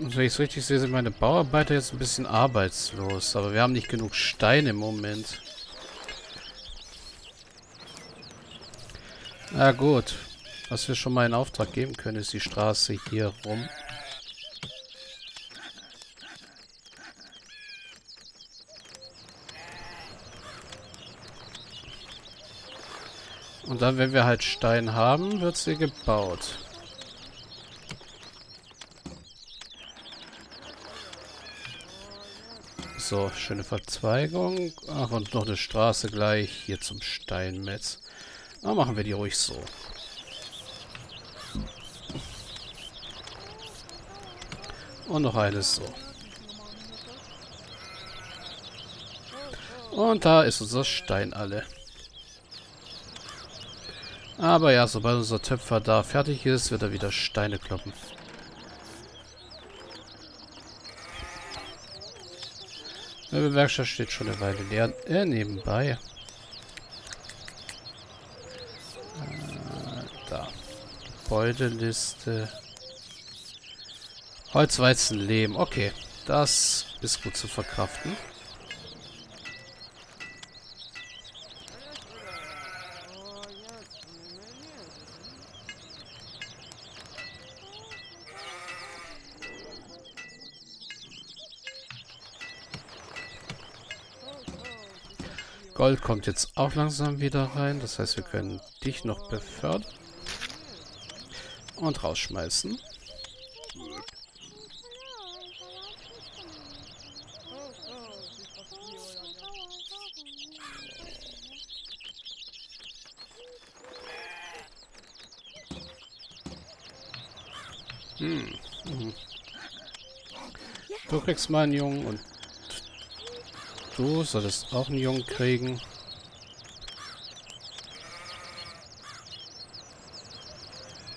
wenn ich es richtig sehe, sind meine Bauarbeiter jetzt ein bisschen arbeitslos. Aber wir haben nicht genug Steine im Moment. Na gut. Was wir schon mal in Auftrag geben können, ist die Straße hier rum. Und dann, wenn wir halt Stein haben, wird sie gebaut. So, schöne Verzweigung. Ach, und noch eine Straße gleich hier zum Steinmetz. Na, machen wir die ruhig so. Und noch eines so. Und da ist unser Stein alle. Aber ja, sobald unser Töpfer da fertig ist, wird er wieder Steine kloppen. Die Werkstatt steht schon eine Weile leer. Äh, nebenbei. Da. Gebäudeliste. Holz, Weizen, Lehm. Okay, das ist gut zu verkraften. Gold kommt jetzt auch langsam wieder rein. Das heißt, wir können dich noch befördern. Und rausschmeißen. Hm. Mhm. Du kriegst mal einen Jungen und du solltest auch einen Jungen kriegen.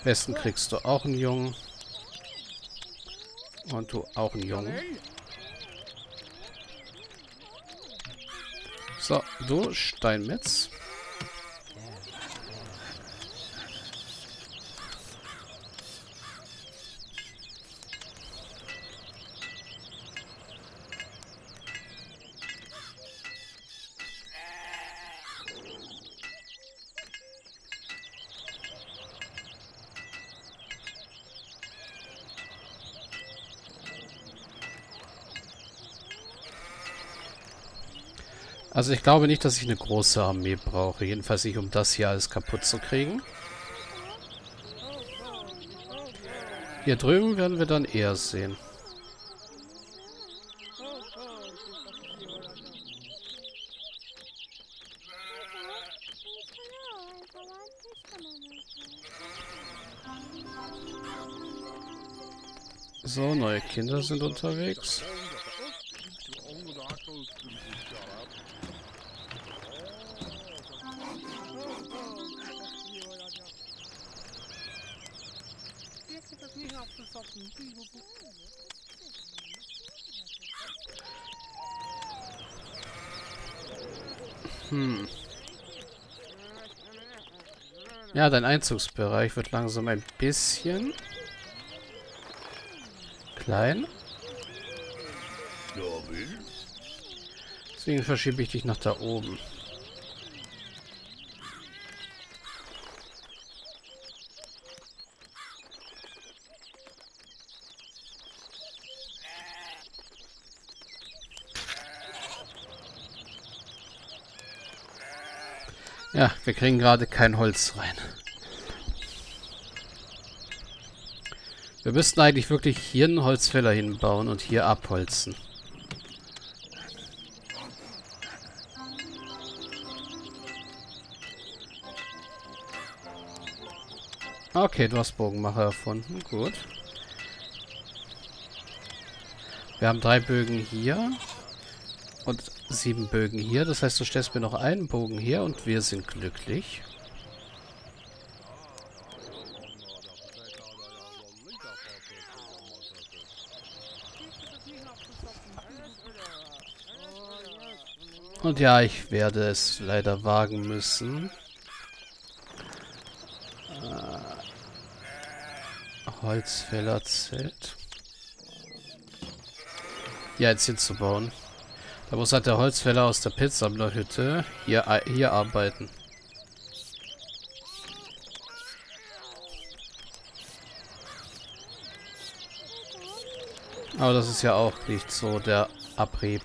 Besten kriegst du auch einen Jungen. Und du auch einen Jungen. So, du Steinmetz. Also ich glaube nicht, dass ich eine große Armee brauche. Jedenfalls nicht, um das hier alles kaputt zu kriegen. Hier drüben werden wir dann eher sehen. So, neue Kinder sind unterwegs. Hm. Ja, dein Einzugsbereich wird langsam ein bisschen klein. Deswegen verschiebe ich dich nach da oben. Ja, wir kriegen gerade kein Holz rein. Wir müssten eigentlich wirklich hier einen Holzfäller hinbauen und hier abholzen. Okay, du hast Bogenmacher erfunden. Gut. Wir haben drei Bögen hier. Und sieben Bögen hier. Das heißt, du stellst mir noch einen Bogen hier und wir sind glücklich. Und ja, ich werde es leider wagen müssen. Äh, Holzfällerzelt. hier eins hinzubauen. Da muss halt der Holzfäller aus der Pilzsammlerhütte hier, hier arbeiten. Aber das ist ja auch nicht so der Abrieb.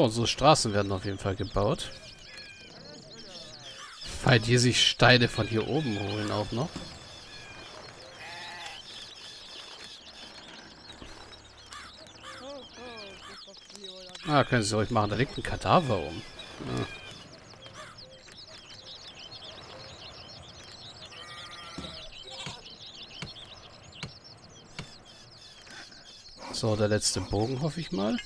So, so Straßen werden auf jeden Fall gebaut. Weil die sich Steine von hier oben holen auch noch. Ah, können Sie ruhig machen. Da liegt ein Kadaver um. Ja. So, der letzte Bogen, hoffe ich mal.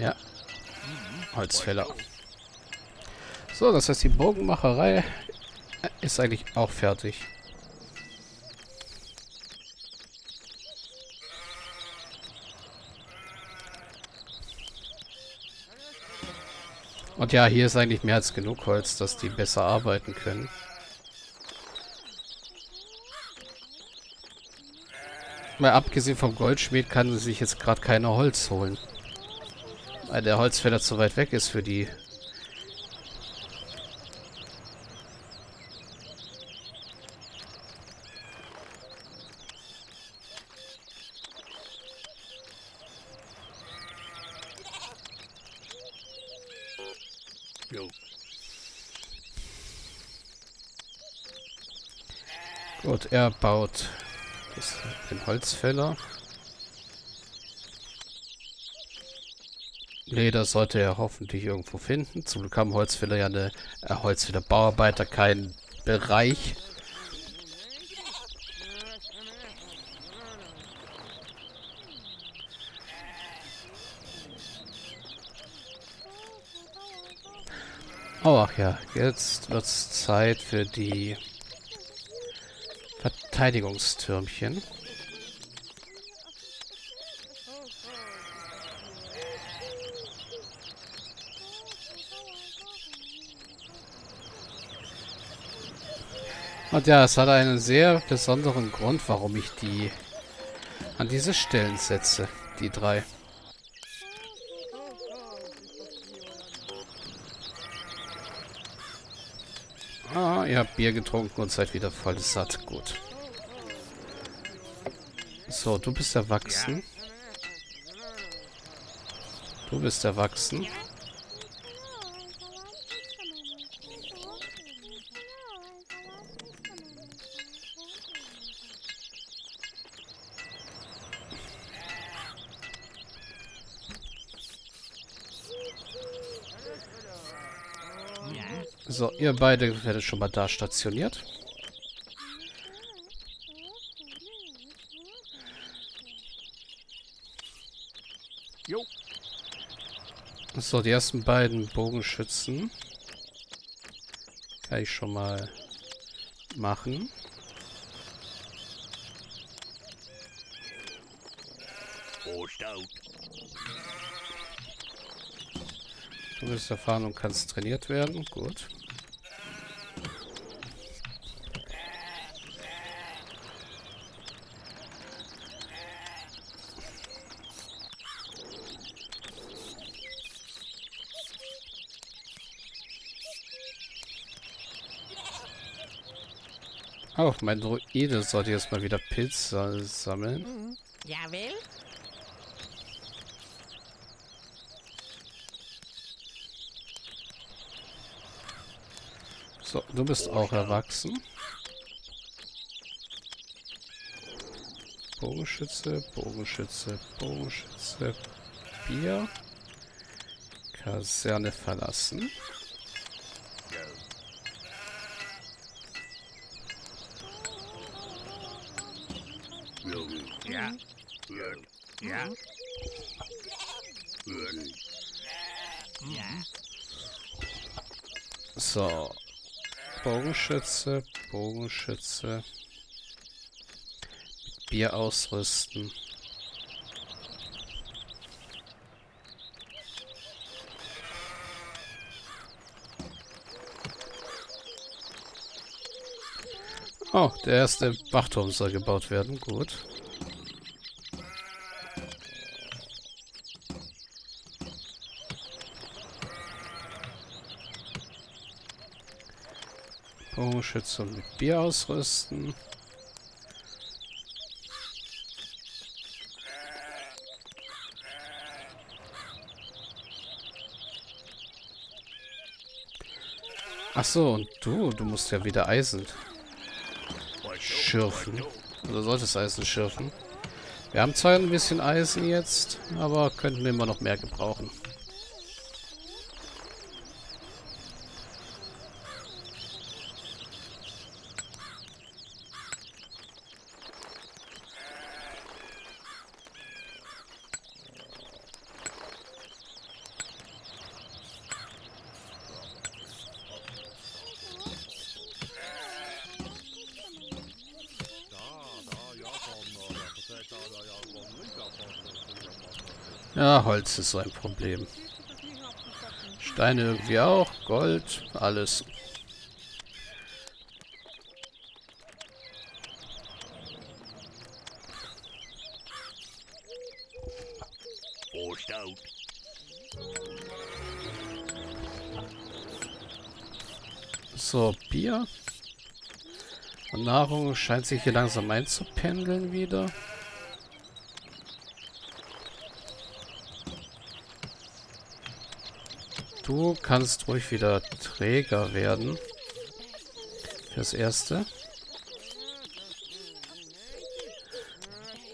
Ja. Holzfäller. So, das heißt, die Bogenmacherei ist eigentlich auch fertig. Und ja, hier ist eigentlich mehr als genug Holz, dass die besser arbeiten können. Mal abgesehen vom Goldschmied kann sich jetzt gerade keiner Holz holen. Weil der Holzfäller zu weit weg ist für die Gut, er baut das, den Holzfäller. Leder sollte er hoffentlich irgendwo finden. Zum Glück haben Holzfäller ja eine äh, Holzfäller Bauarbeiter keinen Bereich. Oh, ach ja, jetzt wird es Zeit für die Verteidigungstürmchen. Und ja, es hat einen sehr besonderen Grund, warum ich die an diese Stellen setze. Die drei. Ah, ihr habt Bier getrunken und seid wieder voll satt. Gut. So, du bist erwachsen. Du bist erwachsen. So, ihr beide werdet schon mal da stationiert. Jo. So, die ersten beiden Bogenschützen kann ich schon mal machen. Du bist erfahren und kannst trainiert werden. Gut. Oh, mein Druide sollte jetzt mal wieder Pilze sammeln. Mhm. Jawohl. So, du bist auch erwachsen. Bogenschütze, Bogenschütze, Bogenschütze, Bier. Kaserne verlassen. Ja. Ja. So. Bogenschütze, Bogenschütze. Mit Bier ausrüsten. Oh, der erste Wachturm soll gebaut werden. Gut. Bogenschütze mit Bier ausrüsten. Ach so, und du, du musst ja wieder Eisen schürfen. Oder solltest Eisen schürfen. Wir haben zwar ein bisschen Eisen jetzt, aber könnten immer noch mehr gebrauchen. Ja, Holz ist so ein Problem. Steine irgendwie auch, Gold, alles. So, Bier. Und Nahrung scheint sich hier langsam einzupendeln wieder. Du kannst ruhig wieder Träger werden. Fürs Erste.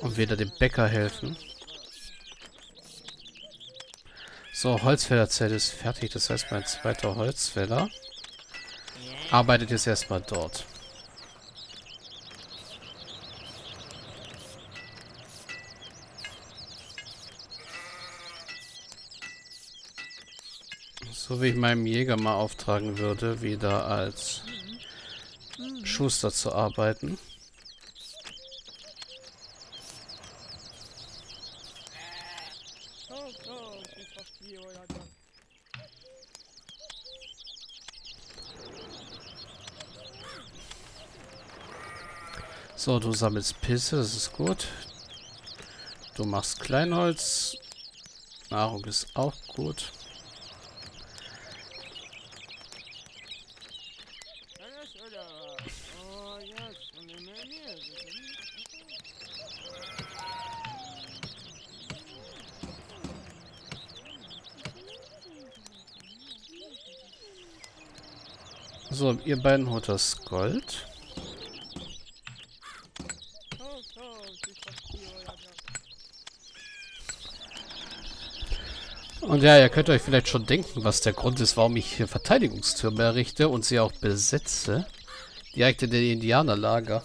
Und wieder dem Bäcker helfen. So, Holzfällerzelt ist fertig. Das heißt, mein zweiter Holzfäller arbeitet jetzt erstmal dort. So wie ich meinem Jäger mal auftragen würde, wieder als Schuster zu arbeiten. So, du sammelst Pisse, das ist gut. Du machst Kleinholz. Nahrung ist auch gut. So, ihr beiden holt das Gold. Und ja, ihr könnt euch vielleicht schon denken, was der Grund ist, warum ich hier Verteidigungstürme errichte und sie auch besetze. Direkt in den Indianerlager.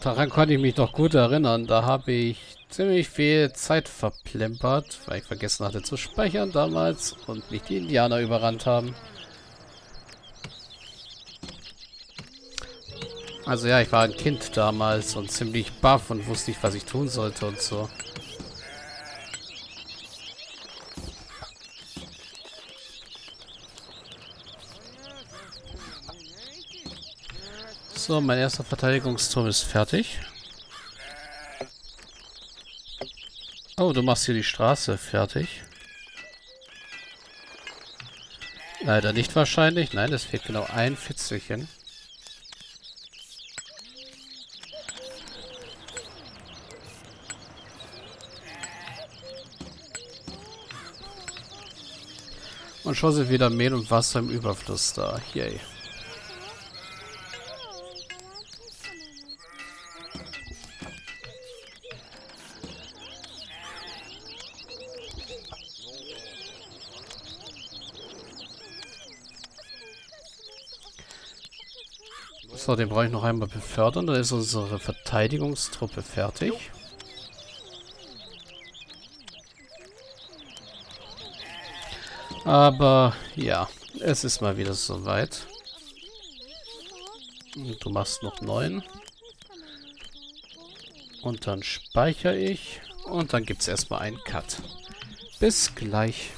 Daran konnte ich mich noch gut erinnern. Da habe ich ziemlich viel Zeit verplempert, weil ich vergessen hatte zu speichern damals und mich die Indianer überrannt haben. Also ja, ich war ein Kind damals und ziemlich baff und wusste nicht, was ich tun sollte und so. So, mein erster Verteidigungsturm ist fertig. Oh, du machst hier die Straße fertig. Leider nicht wahrscheinlich. Nein, es fehlt genau ein Fitzelchen. Und schon sind wieder Mehl und Wasser im Überfluss da. Yay. So, den brauche ich noch einmal befördern. Da ist unsere Verteidigungstruppe fertig. Aber ja, es ist mal wieder soweit. Du machst noch neun. Und dann speichere ich. Und dann gibt es erstmal einen Cut. Bis gleich.